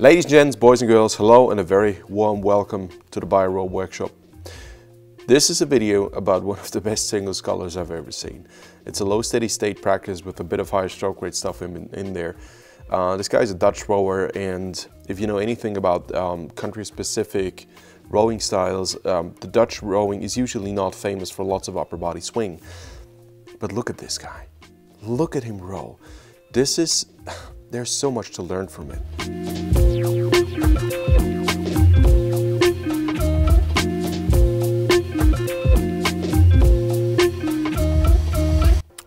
Ladies and gents, boys and girls, hello and a very warm welcome to the Bio Workshop. This is a video about one of the best single scullers I've ever seen. It's a low steady state practice with a bit of higher stroke rate stuff in, in there. Uh, this guy's a Dutch rower and if you know anything about um, country specific rowing styles, um, the Dutch rowing is usually not famous for lots of upper body swing. But look at this guy. Look at him row. This is, there's so much to learn from it.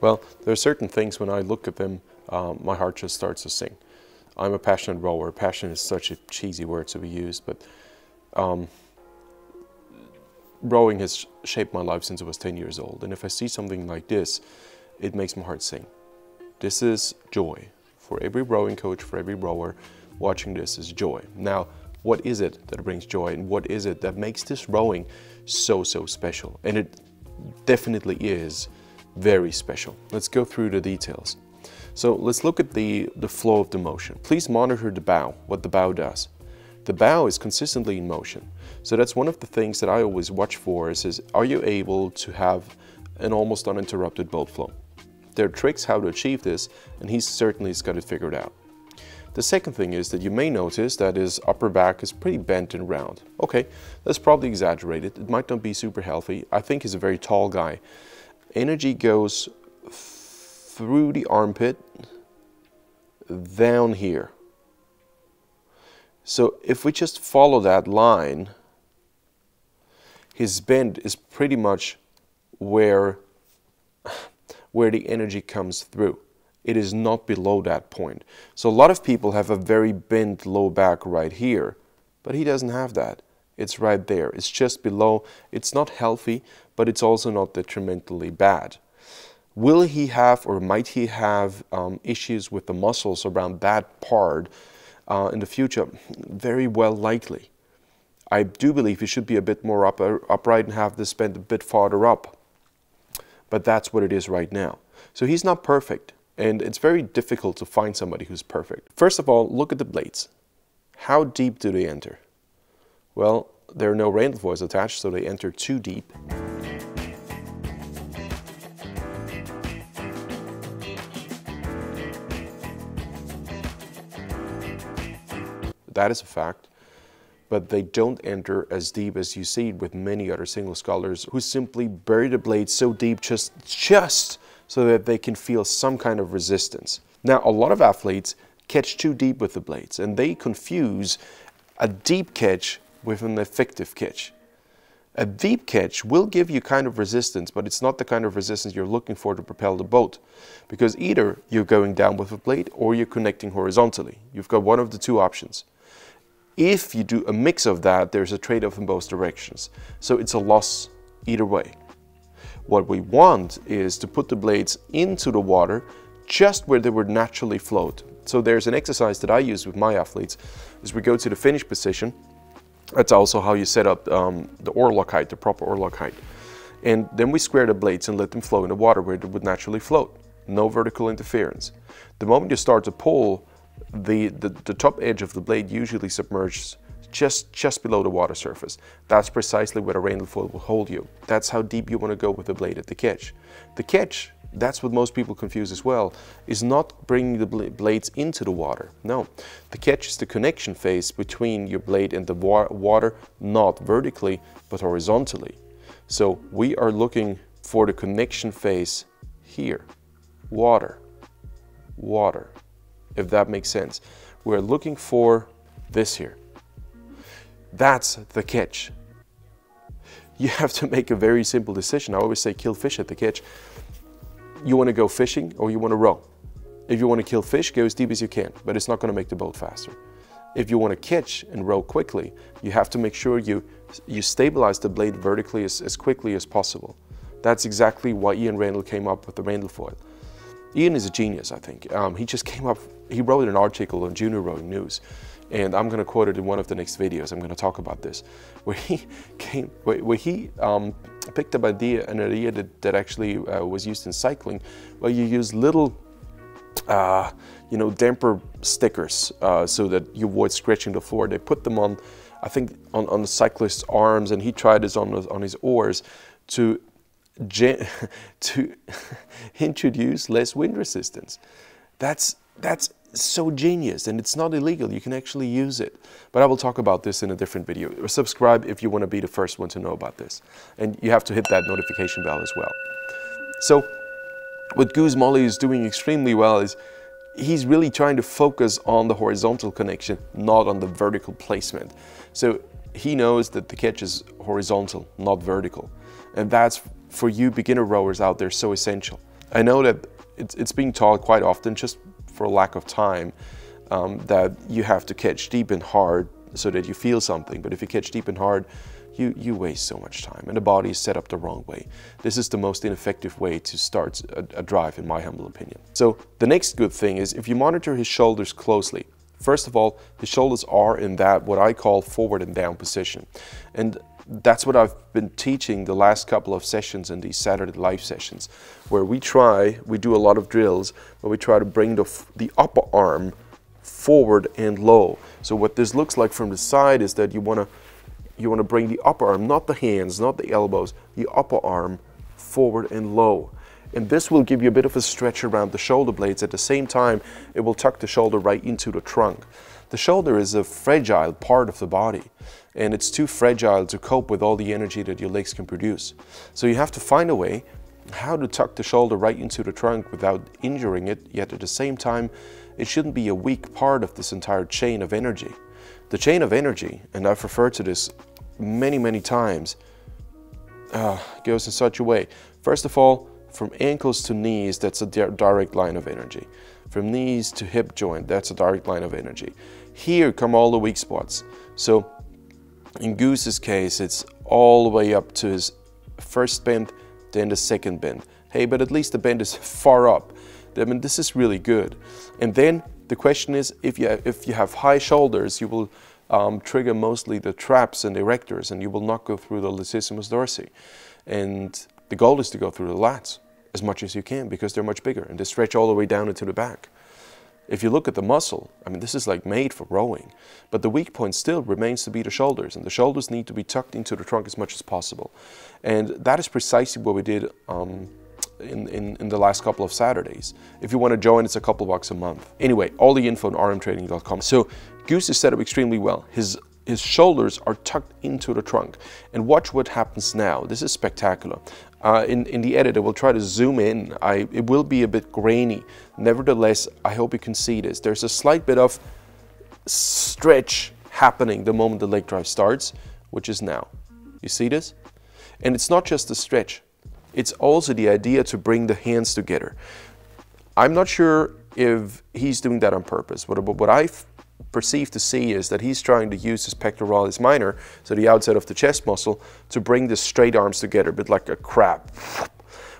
Well, there are certain things when I look at them, um, my heart just starts to sing. I'm a passionate rower. Passion is such a cheesy word to be used, but um, rowing has shaped my life since I was 10 years old. And if I see something like this, it makes my heart sing. This is joy. For every rowing coach, for every rower, watching this is joy. Now, what is it that brings joy and what is it that makes this rowing so, so special? And it definitely is very special. Let's go through the details. So let's look at the, the flow of the motion. Please monitor the bow, what the bow does. The bow is consistently in motion. So that's one of the things that I always watch for is, is are you able to have an almost uninterrupted boat flow? There are tricks how to achieve this and he's certainly has got it figured out. The second thing is that you may notice that his upper back is pretty bent and round. Okay, that's probably exaggerated. It might not be super healthy. I think he's a very tall guy energy goes through the armpit down here. So if we just follow that line, his bend is pretty much where, where the energy comes through. It is not below that point. So a lot of people have a very bent low back right here, but he doesn't have that. It's right there. It's just below. It's not healthy, but it's also not detrimentally bad. Will he have or might he have um, issues with the muscles around that part uh, in the future? Very well likely. I do believe he should be a bit more up, uh, upright and have this bend a bit farther up. But that's what it is right now. So he's not perfect. And it's very difficult to find somebody who's perfect. First of all, look at the blades. How deep do they enter? Well, there are no Randall attached, so they enter too deep. That is a fact. But they don't enter as deep as you see with many other single scullers who simply bury the blade so deep just, just so that they can feel some kind of resistance. Now, a lot of athletes catch too deep with the blades and they confuse a deep catch with an effective catch. A deep catch will give you kind of resistance, but it's not the kind of resistance you're looking for to propel the boat. Because either you're going down with a blade or you're connecting horizontally. You've got one of the two options. If you do a mix of that, there's a trade-off in both directions. So it's a loss either way. What we want is to put the blades into the water just where they would naturally float. So there's an exercise that I use with my athletes is we go to the finish position. That's also how you set up um, the oarlock height, the proper oarlock height. And then we square the blades and let them flow in the water where they would naturally float. No vertical interference. The moment you start to pull, the, the, the top edge of the blade usually submerges just, just below the water surface. That's precisely where the Randall foil will hold you. That's how deep you want to go with the blade at the catch. The catch, that's what most people confuse as well, is not bringing the blades into the water. No, the catch is the connection phase between your blade and the wa water, not vertically, but horizontally. So we are looking for the connection phase here. Water, water, if that makes sense. We're looking for this here. That's the catch. You have to make a very simple decision. I always say kill fish at the catch. You want to go fishing or you want to row. If you want to kill fish, go as deep as you can, but it's not going to make the boat faster. If you want to catch and row quickly, you have to make sure you, you stabilize the blade vertically as, as quickly as possible. That's exactly why Ian Randall came up with the Randall foil. Ian is a genius, I think. Um, he just came up, he wrote an article on Junior Rowing News, and I'm going to quote it in one of the next videos. I'm going to talk about this, where he came, where, he um, picked up idea, an idea that, that actually uh, was used in cycling, where you use little, uh, you know, damper stickers uh, so that you avoid scratching the floor. They put them on, I think, on, on the cyclist's arms, and he tried this on, on his oars to, to introduce less wind resistance. That's, that's so genius and it's not illegal. You can actually use it. But I will talk about this in a different video. Subscribe if you want to be the first one to know about this. And you have to hit that notification bell as well. So what Guus Molle is doing extremely well is he's really trying to focus on the horizontal connection, not on the vertical placement. So he knows that the catch is horizontal, not vertical. And that's for you beginner rowers out there so essential. I know that it's, it's being taught quite often just for a lack of time um, that you have to catch deep and hard so that you feel something. But if you catch deep and hard, you, you waste so much time and the body is set up the wrong way. This is the most ineffective way to start a, a drive in my humble opinion. So the next good thing is if you monitor his shoulders closely, First of all, his shoulders are in that what I call forward and down position. And that's what I've been teaching the last couple of sessions in these Saturday live sessions, where we try, we do a lot of drills, but we try to bring the, the upper arm forward and low. So what this looks like from the side is that you want to you want to bring the upper arm, not the hands, not the elbows, the upper arm forward and low. And this will give you a bit of a stretch around the shoulder blades. At the same time, it will tuck the shoulder right into the trunk. The shoulder is a fragile part of the body and it's too fragile to cope with all the energy that your legs can produce. So you have to find a way how to tuck the shoulder right into the trunk without injuring it, yet at the same time, it shouldn't be a weak part of this entire chain of energy. The chain of energy, and I've referred to this many, many times, uh, goes in such a way. First of all, from ankles to knees, that's a direct line of energy. From knees to hip joint, that's a direct line of energy. Here come all the weak spots. So in Guus's case, it's all the way up to his first bend, then the second bend. Hey, but at least the bend is far up. I mean, this is really good. And then the question is, if you, if you have high shoulders, you will um, trigger mostly the traps and the erectors, and you will not go through the latissimus dorsi. And the goal is to go through the lats as much as you can because they're much bigger and they stretch all the way down into the back. If you look at the muscle, I mean, this is like made for rowing, but the weak point still remains to be the shoulders, and the shoulders need to be tucked into the trunk as much as possible. And that is precisely what we did um, in, in, in, the last couple of Saturdays. If you want to join, it's a couple bucks a month. Anyway, all the info on aramtraining.com. So Guus is set up extremely well. His his shoulders are tucked into the trunk. And watch what happens now. This is spectacular. Uh, in, in the edit, I will try to zoom in. I, it will be a bit grainy. Nevertheless, I hope you can see this. There's a slight bit of stretch happening the moment the leg drive starts, which is now. You see this? And it's not just the stretch. It's also the idea to bring the hands together. I'm not sure if he's doing that on purpose. What, what I perceived to see is that he's trying to use his pectoralis minor, so the outside of the chest muscle, to bring the straight arms together, a bit like a crab.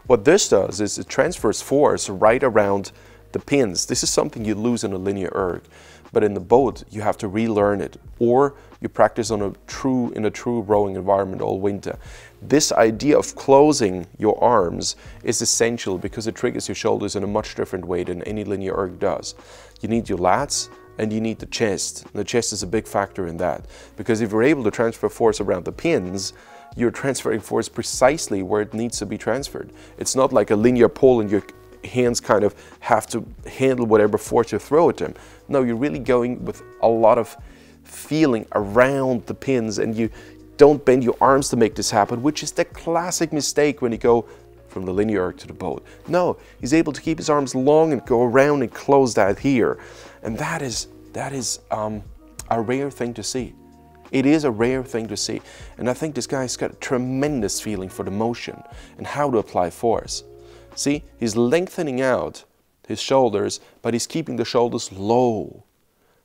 What this does is it transfers force right around the pins. This is something you lose in a linear erg, but in the boat you have to relearn it, or you practice on a true in a true rowing environment all winter. This idea of closing your arms is essential because it triggers your shoulders in a much different way than any linear erg does. You need your lats, and you need the chest. The chest is a big factor in that because if you're able to transfer force around the pins, you're transferring force precisely where it needs to be transferred. It's not like a linear pull and your hands kind of have to handle whatever force you throw at them. No, you're really going with a lot of feeling around the pins and you don't bend your arms to make this happen, which is the classic mistake when you go from the linear to the boat. No, he's able to keep his arms long and go around and close that here. And that is, that is um, a rare thing to see. It is a rare thing to see. And I think this guy's got a tremendous feeling for the motion and how to apply force. See, he's lengthening out his shoulders, but he's keeping the shoulders low.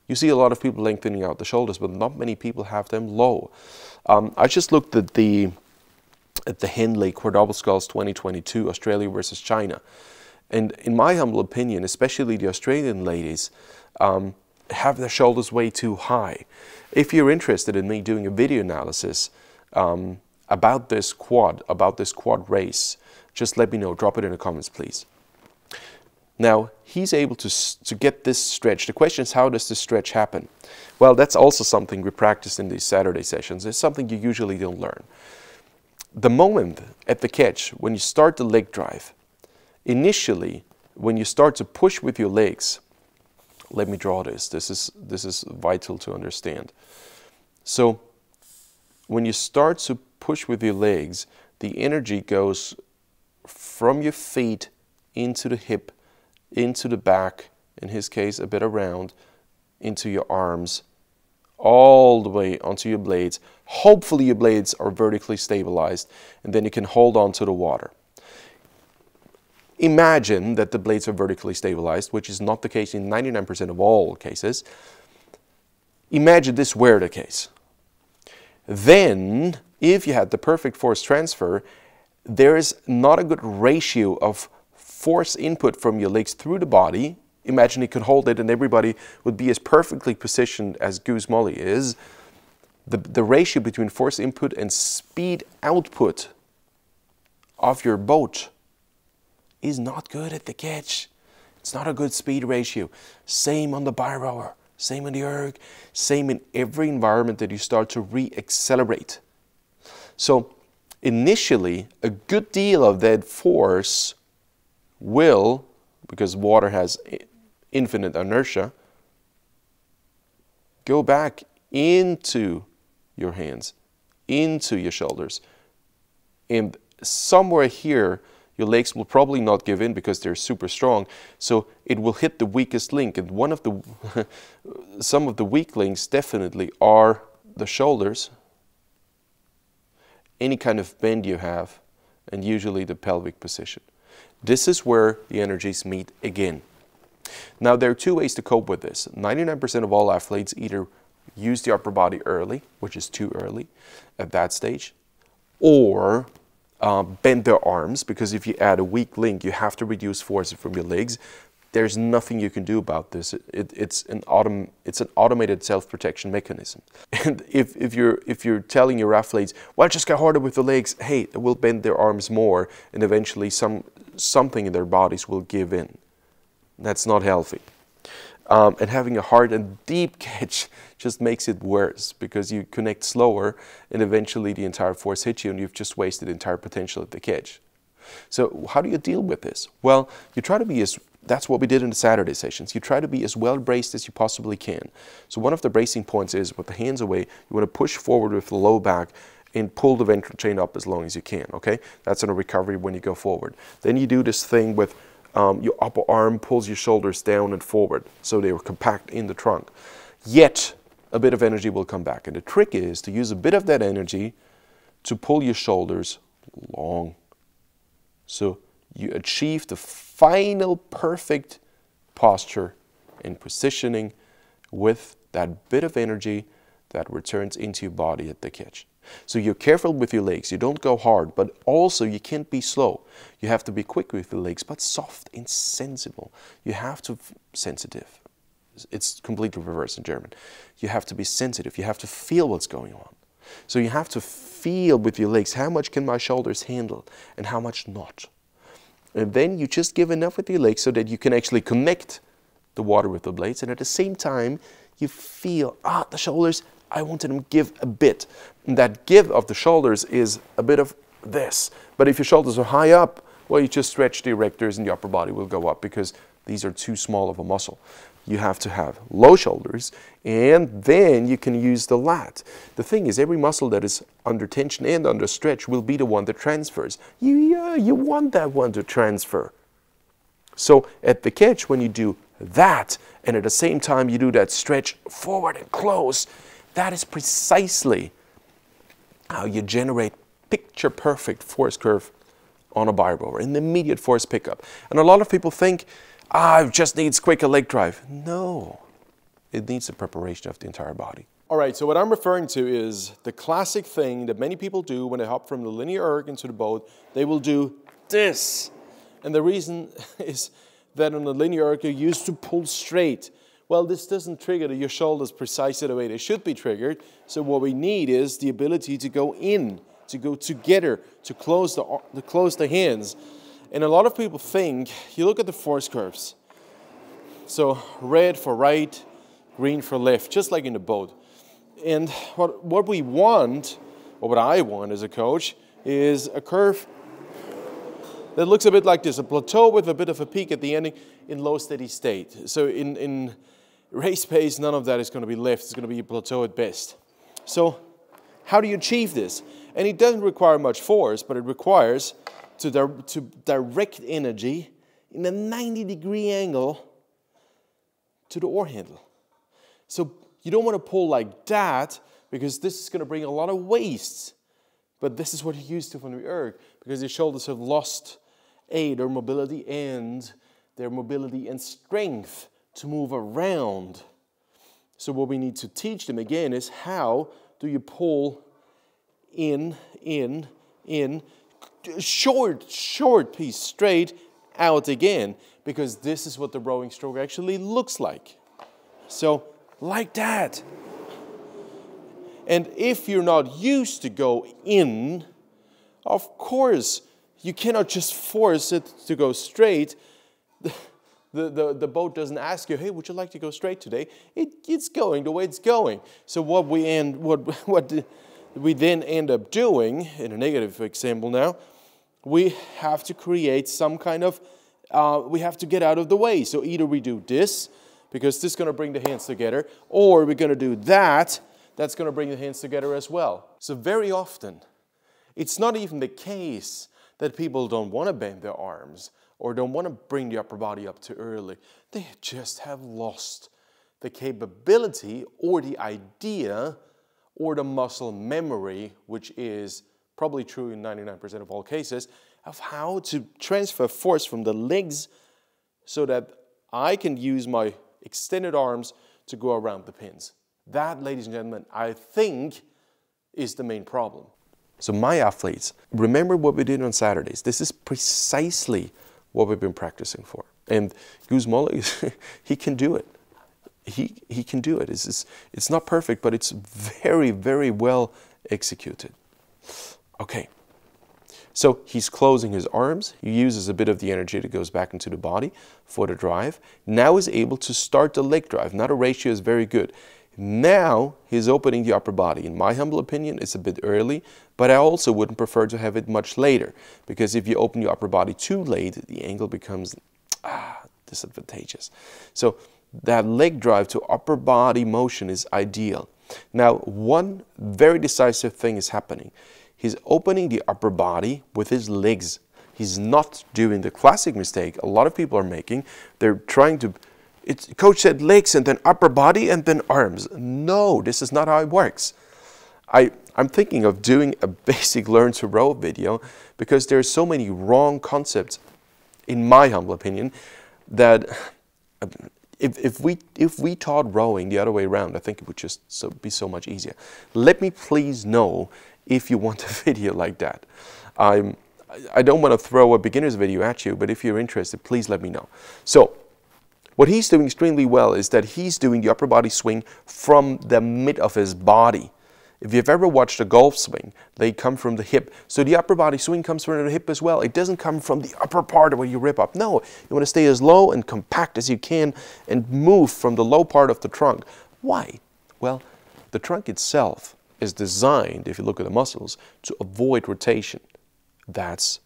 You see a lot of people lengthening out the shoulders, but not many people have them low. Um, I just looked at the at the Henley Quadruple Sculls 2022, Australia versus China. And in my humble opinion, especially the Australian ladies, um, have their shoulders way too high. If you're interested in me doing a video analysis um, about this quad, about this quad race, just let me know. Drop it in the comments, please. Now, he's able to, to get this stretch. The question is, how does this stretch happen? Well, that's also something we practice in these Saturday sessions. It's something you usually don't learn. The moment at the catch, when you start the leg drive, initially, when you start to push with your legs, let me draw this. This is, this is vital to understand. So, when you start to push with your legs, the energy goes from your feet into the hip into the back, in his case a bit around, into your arms, all the way onto your blades. Hopefully your blades are vertically stabilized and then you can hold on to the water. Imagine that the blades are vertically stabilized, which is not the case in 99% of all cases. Imagine this were the case. Then, if you had the perfect force transfer, there is not a good ratio of force input from your legs through the body. Imagine you could hold it and everybody would be as perfectly positioned as Guus Molle is. The, the ratio between force input and speed output of your boat is not good at the catch. It's not a good speed ratio. Same on the Biorower, same on the erg, same in every environment that you start to re-accelerate. So initially, a good deal of that force will, because water has infinite inertia, go back into your hands, into your shoulders. And somewhere here, your legs will probably not give in because they're super strong. So it will hit the weakest link. And one of the, some of the weak links definitely are the shoulders, any kind of bend you have, and usually the pelvic position. This is where the energies meet again. Now, there are two ways to cope with this. 99% of all athletes either use the upper body early, which is too early at that stage, or uh, bend their arms, because if you add a weak link, you have to reduce force from your legs there's nothing you can do about this. It, it's, an autom it's an automated self-protection mechanism. And if, if, you're, if you're telling your athletes, well, just get harder with the legs, hey, it will bend their arms more, and eventually some, something in their bodies will give in. That's not healthy. Um, and having a hard and deep catch just makes it worse because you connect slower and eventually the entire force hits you and you've just wasted the entire potential of the catch. So how do you deal with this? Well, you try to be as that's what we did in the Saturday sessions. You try to be as well braced as you possibly can. So one of the bracing points is with the hands away, you want to push forward with the low back and pull the ventral chain up as long as you can, okay? That's in a recovery when you go forward. Then you do this thing with um, your upper arm pulls your shoulders down and forward so they are compact in the trunk. Yet, a bit of energy will come back. And the trick is to use a bit of that energy to pull your shoulders long. So you achieve the final perfect posture and positioning with that bit of energy that returns into your body at the catch. So you're careful with your legs. You don't go hard, but also you can't be slow. You have to be quick with your legs, but soft and sensible. You have to sensitive. It's completely reversed in German. You have to be sensitive. You have to feel what's going on. So you have to feel with your legs how much can my shoulders handle and how much not. And then you just give enough with your legs so that you can actually connect the water with the blades. And at the same time, you feel, ah, the shoulders, I want to give a bit. And that give of the shoulders is a bit of this. But if your shoulders are high up, well, you just stretch the erectors and the upper body will go up because these are too small of a muscle you have to have low shoulders and then you can use the lat. The thing is every muscle that is under tension and under stretch will be the one that transfers. You, uh, you want that one to transfer. So at the catch when you do that and at the same time you do that stretch forward and close, that is precisely how you generate picture perfect force curve on a Biorower, an immediate force pickup. And a lot of people think ah, it just needs quicker leg drive. No, it needs the preparation of the entire body. All right, so what I'm referring to is the classic thing that many people do when they hop from the linear erg into the boat. They will do this. And the reason is that on the linear erg, you're used to pull straight. Well, this doesn't trigger your shoulders precisely the way they should be triggered. So what we need is the ability to go in, to go together, to close the, to close the hands. And a lot of people think, you look at the force curves. So red for right, green for left, just like in the boat. And what, what we want, or what I want as a coach, is a curve that looks a bit like this, a plateau with a bit of a peak at the ending in low steady state. So in, in race pace, none of that is going to be left. It's going to be a plateau at best. So how do you achieve this? And it doesn't require much force, but it requires to, di to direct energy in a 90 degree angle to the oar handle. So you don't want to pull like that because this is going to bring a lot of waste. But this is what you used to from the erg because your shoulders have lost A, their mobility and their mobility and strength to move around. So what we need to teach them again is how do you pull in, in, in, short, short piece, straight, out again, because this is what the rowing stroke actually looks like. So, like that. And if you're not used to go in, of course, you cannot just force it to go straight. The, the, the boat doesn't ask you, hey, would you like to go straight today? It, it's going the way it's going. So what we end, what, what we then end up doing, in a negative example now, we have to create some kind of, uh, we have to get out of the way. So either we do this, because this is going to bring the hands together, or we're going to do that, that's going to bring the hands together as well. So very often, it's not even the case that people don't want to bend their arms or don't want to bring the upper body up too early. They just have lost the capability or the idea or the muscle memory, which is probably true in 99% of all cases, of how to transfer force from the legs so that I can use my extended arms to go around the pins. That, ladies and gentlemen, I think is the main problem. So my athletes, remember what we did on Saturdays. This is precisely what we've been practicing for. And Guus Molle, he can do it. He, he can do it. It's, it's, it's not perfect, but it's very, very well executed. Okay. So he's closing his arms. He uses a bit of the energy that goes back into the body for the drive. Now he's able to start the leg drive. Now the ratio is very good. Now he's opening the upper body. In my humble opinion, it's a bit early, but I also wouldn't prefer to have it much later because if you open your upper body too late, the angle becomes ah, disadvantageous. So that leg drive to upper body motion is ideal. Now, one very decisive thing is happening. He's opening the upper body with his legs. He's not doing the classic mistake a lot of people are making. They're trying to it's, coach said legs and then upper body and then arms. No, this is not how it works. I, I'm thinking of doing a basic learn to row video because there are so many wrong concepts, in my humble opinion, that if, if, we, if we taught rowing the other way around, I think it would just so, be so much easier. Let me please know if you want a video like that. I'm, I don't want to throw a beginner's video at you, but if you're interested, please let me know. So what he's doing extremely well is that he's doing the upper body swing from the mid of his body. If you've ever watched a golf swing, they come from the hip. So the upper body swing comes from the hip as well. It doesn't come from the upper part where you rip up. No, you want to stay as low and compact as you can and move from the low part of the trunk. Why? Well, the trunk itself is designed, if you look at the muscles, to avoid rotation. That's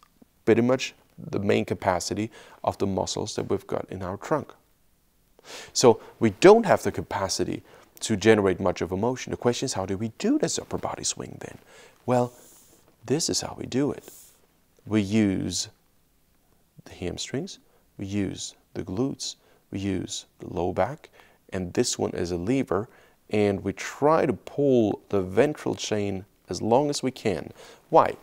pretty much the main capacity of the muscles that we've got in our trunk. So we don't have the capacity to generate much of a motion. The question is, how do we do this upper body swing then? Well, this is how we do it. We use the hamstrings, we use the glutes, we use the low back, and this one is a lever, and we try to pull the ventral chain as long as we can. Why?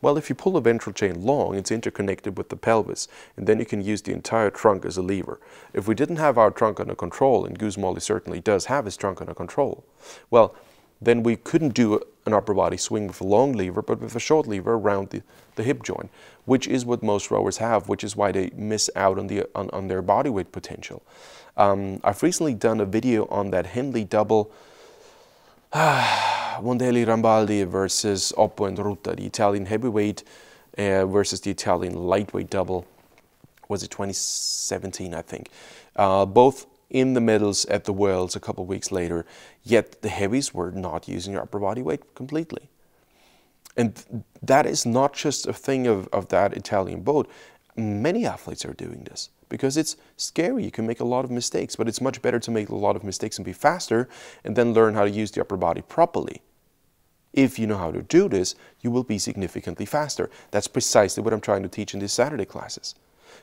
Well, if you pull the ventral chain long, it's interconnected with the pelvis, and then you can use the entire trunk as a lever. If we didn't have our trunk under control, and Molle certainly does have his trunk under control, well, then we couldn't do an upper body swing with a long lever, but with a short lever around the, the hip joint, which is what most rowers have, which is why they miss out on, the, on, on their body weight potential. Um, I've recently done a video on that Henley double Mondelli Rambaldi versus Oppo and Ruta, the Italian heavyweight uh, versus the Italian lightweight double. Was it 2017, I think? Uh, both in the medals at the Worlds a couple weeks later, yet the heavies were not using their upper body weight completely. And that is not just a thing of, of that Italian boat. Many athletes are doing this because it's scary. You can make a lot of mistakes, but it's much better to make a lot of mistakes and be faster and then learn how to use the upper body properly. If you know how to do this, you will be significantly faster. That's precisely what I'm trying to teach in these Saturday classes.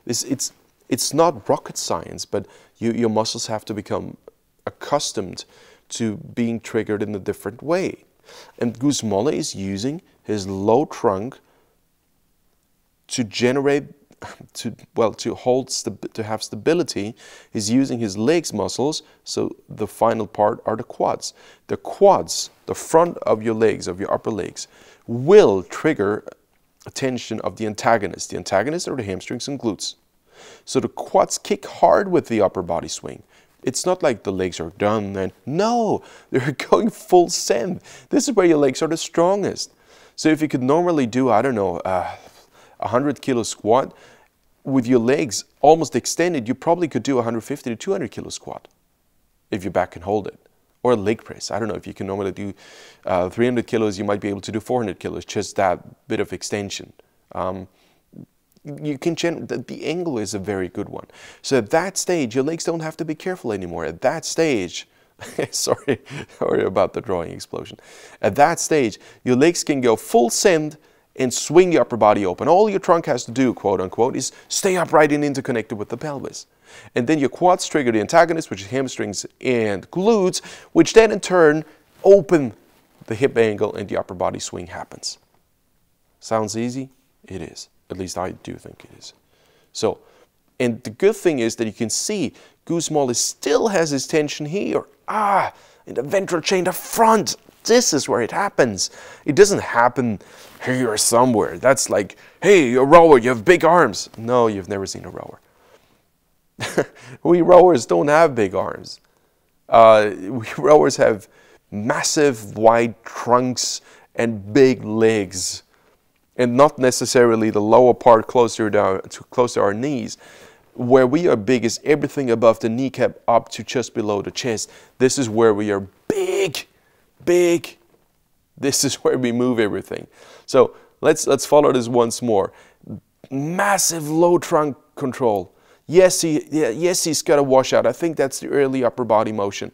It's, it's, it's not rocket science, but you, your muscles have to become accustomed to being triggered in a different way. And Guus Molle is using his low trunk to generate to well to hold to have stability he's using his legs muscles so the final part are the quads. The quads the front of your legs of your upper legs will trigger tension of the antagonist. The antagonist are the hamstrings and glutes. So the quads kick hard with the upper body swing. It's not like the legs are done and no they're going full send. This is where your legs are the strongest. So if you could normally do i don't know uh, 100 kilo squat, with your legs almost extended, you probably could do 150 to 200 kilo squat if your back can hold it. Or a leg press. I don't know if you can normally do uh, 300 kilos, you might be able to do 400 kilos, just that bit of extension. Um, you can the, the angle is a very good one. So at that stage, your legs don't have to be careful anymore. At that stage, sorry, sorry about the drawing explosion. At that stage, your legs can go full send and swing your upper body open. All your trunk has to do, quote unquote, is stay upright and interconnected with the pelvis. And then your quads trigger the antagonist, which is hamstrings and glutes, which then in turn open the hip angle and the upper body swing happens. Sounds easy? It is. At least I do think it is. So, and the good thing is that you can see Guus Molle still has his tension here. Ah, in the ventral chain, the front. This is where it happens. It doesn't happen here or somewhere. That's like, hey, a rower, you have big arms. No, you've never seen a rower. we rowers don't have big arms. Uh, we rowers have massive wide trunks and big legs and not necessarily the lower part closer to close to our knees. Where we are big is everything above the kneecap up to just below the chest. This is where we are big, big. This is where we move everything. So let's, let's follow this once more. Massive low trunk control. Yes, he, yeah, yes, he's got a washout. I think that's the early upper body motion.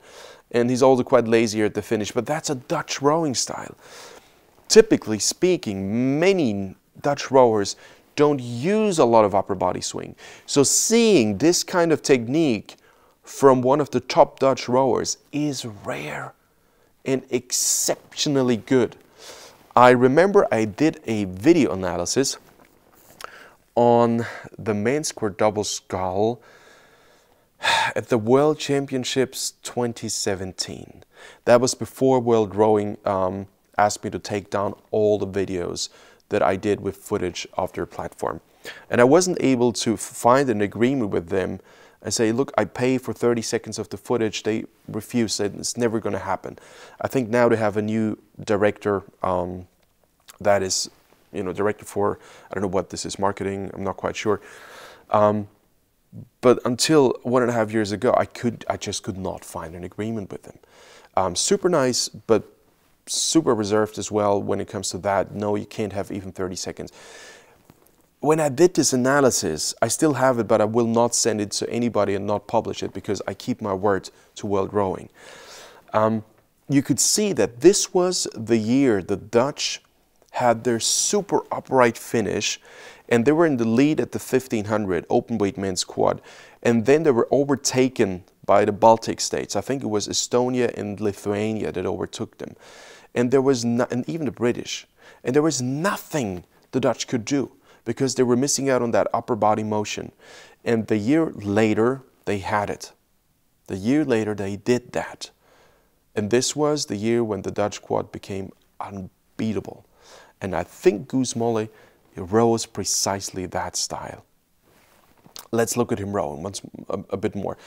And he's also quite lazy at the finish, but that's a Dutch rowing style. Typically speaking, many Dutch rowers don't use a lot of upper body swing. So seeing this kind of technique from one of the top Dutch rowers is rare and exceptionally good. I remember I did a video analysis on the men's square double scull at the World Championships 2017. That was before World Rowing um, asked me to take down all the videos that I did with footage of their platform. And I wasn't able to find an agreement with them I say, look, I pay for 30 seconds of the footage. They refuse, said it's never going to happen. I think now they have a new director um, that is, you know, director for, I don't know what this is, marketing, I'm not quite sure. Um, but until one and a half years ago, I could, I just could not find an agreement with them. Um, super nice, but super reserved as well when it comes to that. No, you can't have even 30 seconds when I did this analysis, I still have it, but I will not send it to anybody and not publish it because I keep my word to World Rowing. Um, you could see that this was the year the Dutch had their super upright finish and they were in the lead at the 1500 open weight men's quad and then they were overtaken by the Baltic states. I think it was Estonia and Lithuania that overtook them. And there was no, and even the British. And there was nothing the Dutch could do because they were missing out on that upper body motion. And the year later, they had it. The year later, they did that. And this was the year when the Dutch quad became unbeatable. And I think Guus Molle rows precisely that style. Let's look at him rowing once a, a bit more.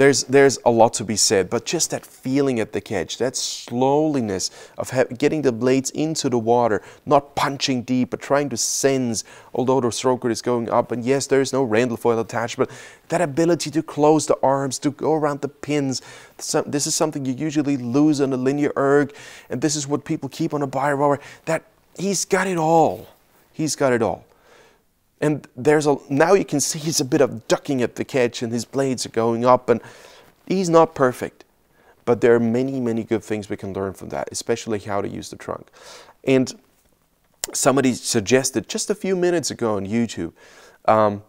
There's, there's a lot to be said, but just that feeling at the catch, that slowness of getting the blades into the water, not punching deep, but trying to sense, although the stroker is going up. And yes, there is no Randall foil attached, but that ability to close the arms, to go around the pins, this is something you usually lose on a linear erg, and this is what people keep on a Biorower. That he's got it all. He's got it all. And there's a now you can see he's a bit of ducking at the catch and his blades are going up and he's not perfect. But there are many, many good things we can learn from that, especially how to use the trunk. And somebody suggested just a few minutes ago on YouTube, um,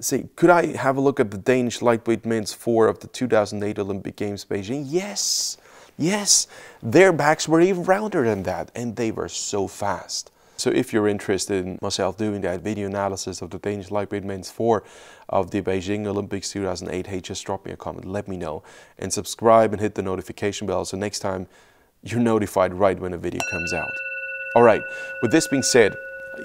say, could I have a look at the Danish lightweight men's four of the 2008 Olympic Games Beijing? Yes, yes, their backs were even rounder than that and they were so fast. So if you're interested in myself doing that video analysis of the Danish lightweight men's four of the Beijing Olympics 2008, just drop me a comment, let me know. And subscribe and hit the notification bell so next time you're notified right when a video comes out. All right, with this being said,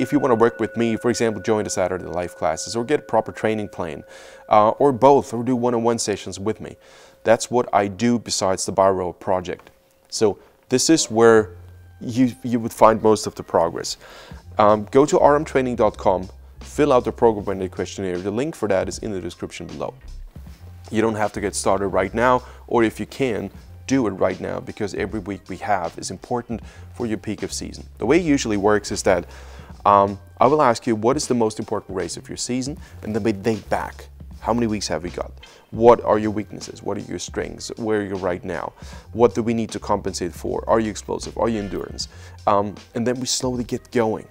if you want to work with me, for example, join the Saturday Life classes or get a proper training plan, uh, or both, or do one-on-one -on -one sessions with me. That's what I do besides the Biorower project. So this is where you, you would find most of the progress. Um, go to aramtraining.com, fill out the program bending questionnaire. The link for that is in the description below. You don't have to get started right now, or if you can, do it right now because every week we have is important for your peak of season. The way it usually works is that um, I will ask you what is the most important race of your season and then we date back. How many weeks have we got? What are your weaknesses? What are your strengths? Where are you right now? What do we need to compensate for? Are you explosive? Are you endurance? Um, and then we slowly get going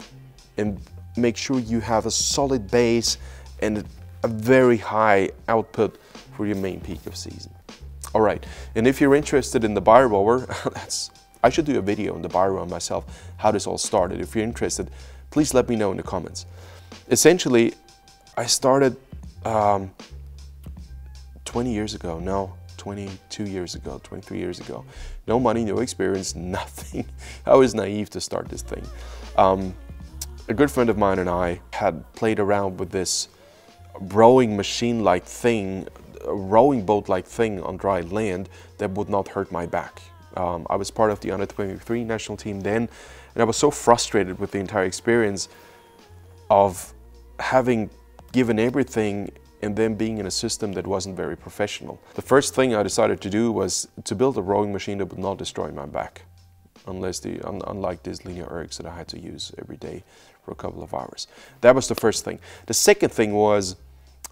and make sure you have a solid base and a very high output for your main peak of season. All right, and if you're interested in the Biorower, that's I should do a video on the Biorower myself, how this all started. If you're interested, please let me know in the comments. Essentially, I started um, 20 years ago, no, 22 years ago, 23 years ago. No money, no experience, nothing. I was naive to start this thing. Um, a good friend of mine and I had played around with this rowing machine-like thing, rowing boat-like thing on dry land that would not hurt my back. Um, I was part of the under 23 national team then, and I was so frustrated with the entire experience of having given everything and then being in a system that wasn't very professional. The first thing I decided to do was to build a rowing machine that would not destroy my back, unless the, un, unlike these linear ergs that I had to use every day for a couple of hours. That was the first thing. The second thing was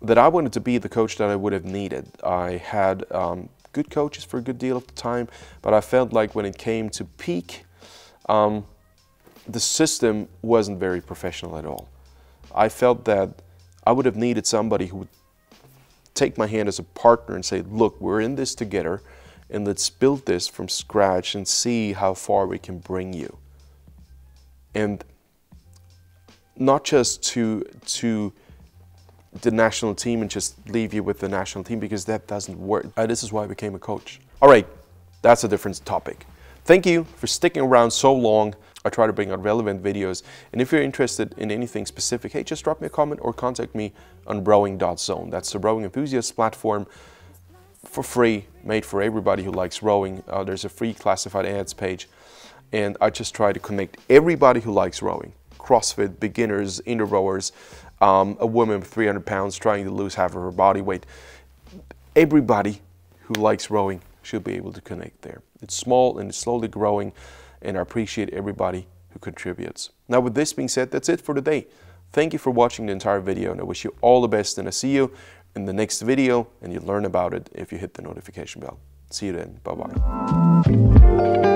that I wanted to be the coach that I would have needed. I had um, good coaches for a good deal of the time, but I felt like when it came to peak, um, the system wasn't very professional at all. I felt that I would have needed somebody who would take my hand as a partner and say, look, we're in this together and let's build this from scratch and see how far we can bring you. And not just to, to the national team and just leave you with the national team because that doesn't work. Uh, this is why I became a coach. All right, that's a different topic. Thank you for sticking around so long. I try to bring out relevant videos. And if you're interested in anything specific, hey, just drop me a comment or contact me on rowing.zone. That's the rowing enthusiast platform for free, made for everybody who likes rowing. Uh, there's a free classified ads page. And I just try to connect everybody who likes rowing. CrossFit, beginners, inner rowers, um, a woman with 300 pounds trying to lose half of her body weight. Everybody who likes rowing should be able to connect there. It's small and it's slowly growing and I appreciate everybody who contributes. Now with this being said, that's it for today. Thank you for watching the entire video and I wish you all the best and I see you in the next video and you learn about it if you hit the notification bell. See you then. Bye-bye.